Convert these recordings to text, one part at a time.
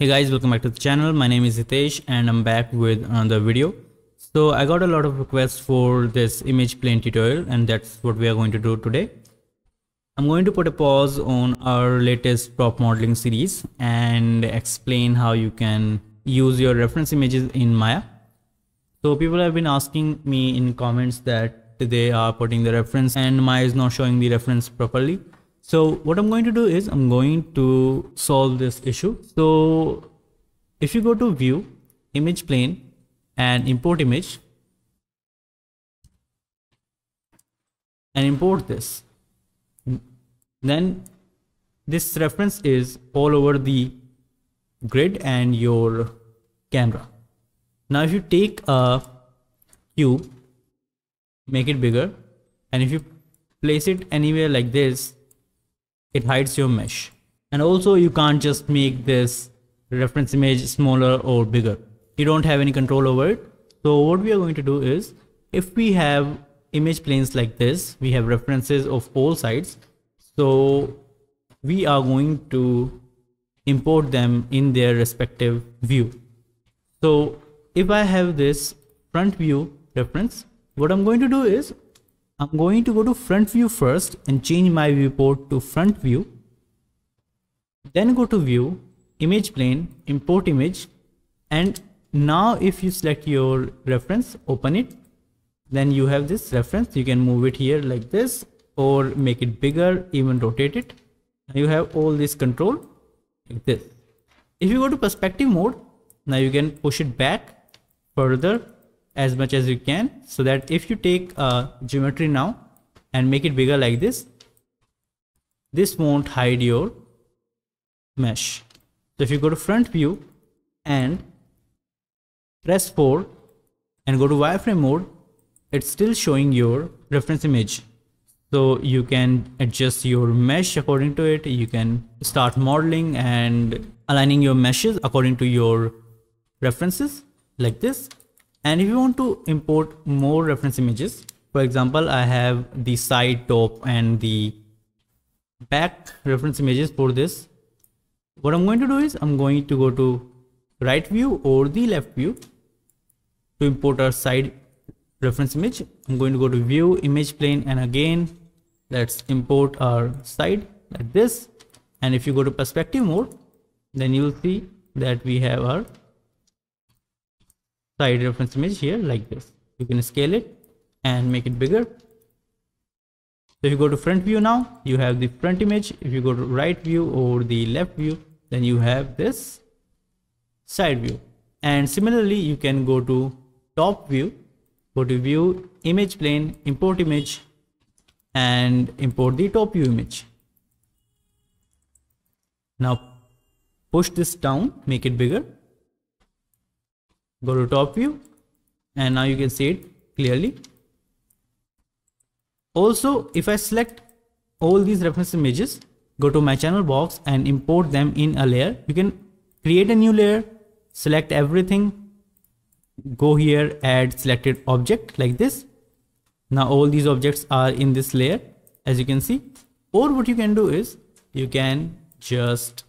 Hey guys, welcome back to the channel. My name is Hitesh and I'm back with another video. So I got a lot of requests for this image plane tutorial and that's what we are going to do today. I'm going to put a pause on our latest prop modeling series and explain how you can use your reference images in Maya. So people have been asking me in comments that they are putting the reference and Maya is not showing the reference properly. So what I'm going to do is I'm going to solve this issue. So if you go to view, image plane and import image and import this, then this reference is all over the grid and your camera. Now if you take a cube, make it bigger and if you place it anywhere like this, it hides your mesh. And also you can't just make this reference image smaller or bigger. You don't have any control over it. So what we are going to do is if we have image planes like this, we have references of all sides. So we are going to import them in their respective view. So if I have this front view reference, what I'm going to do is I'm going to go to front view first and change my viewport to front view. Then go to view, image plane, import image. And now if you select your reference, open it, then you have this reference. You can move it here like this or make it bigger, even rotate it. You have all this control like this. If you go to perspective mode, now you can push it back further as much as you can so that if you take a geometry now and make it bigger like this this won't hide your mesh. So if you go to front view and press 4 and go to wireframe mode it's still showing your reference image. So you can adjust your mesh according to it. You can start modeling and aligning your meshes according to your references like this and if you want to import more reference images, for example, I have the side, top and the back reference images for this. What I'm going to do is I'm going to go to right view or the left view to import our side reference image. I'm going to go to view image plane and again, let's import our side like this. And if you go to perspective mode, then you'll see that we have our side reference image here like this. You can scale it and make it bigger. So if you go to front view now, you have the front image. If you go to right view or the left view, then you have this side view. And similarly, you can go to top view, go to view, image plane, import image, and import the top view image. Now push this down, make it bigger go to top view and now you can see it clearly. Also if i select all these reference images go to my channel box and import them in a layer. You can create a new layer select everything go here add selected object like this. Now all these objects are in this layer as you can see. Or what you can do is you can just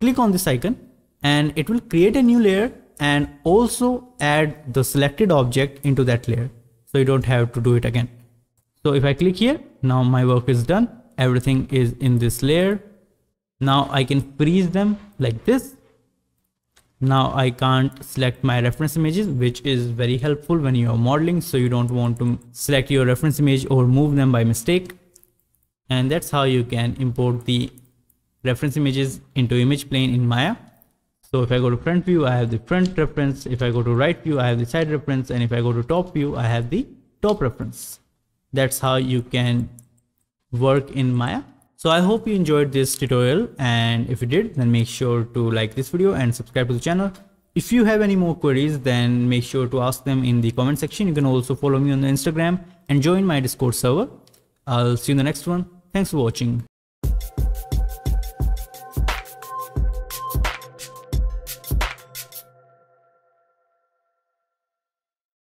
click on this icon and it will create a new layer and also add the selected object into that layer. So you don't have to do it again. So if I click here, now my work is done. Everything is in this layer. Now I can freeze them like this. Now I can't select my reference images, which is very helpful when you are modeling. So you don't want to select your reference image or move them by mistake. And that's how you can import the reference images into image plane in Maya. So if I go to front view, I have the front reference. If I go to right view, I have the side reference. And if I go to top view, I have the top reference. That's how you can work in Maya. So I hope you enjoyed this tutorial. And if you did, then make sure to like this video and subscribe to the channel. If you have any more queries, then make sure to ask them in the comment section. You can also follow me on the Instagram and join my Discord server. I'll see you in the next one. Thanks for watching.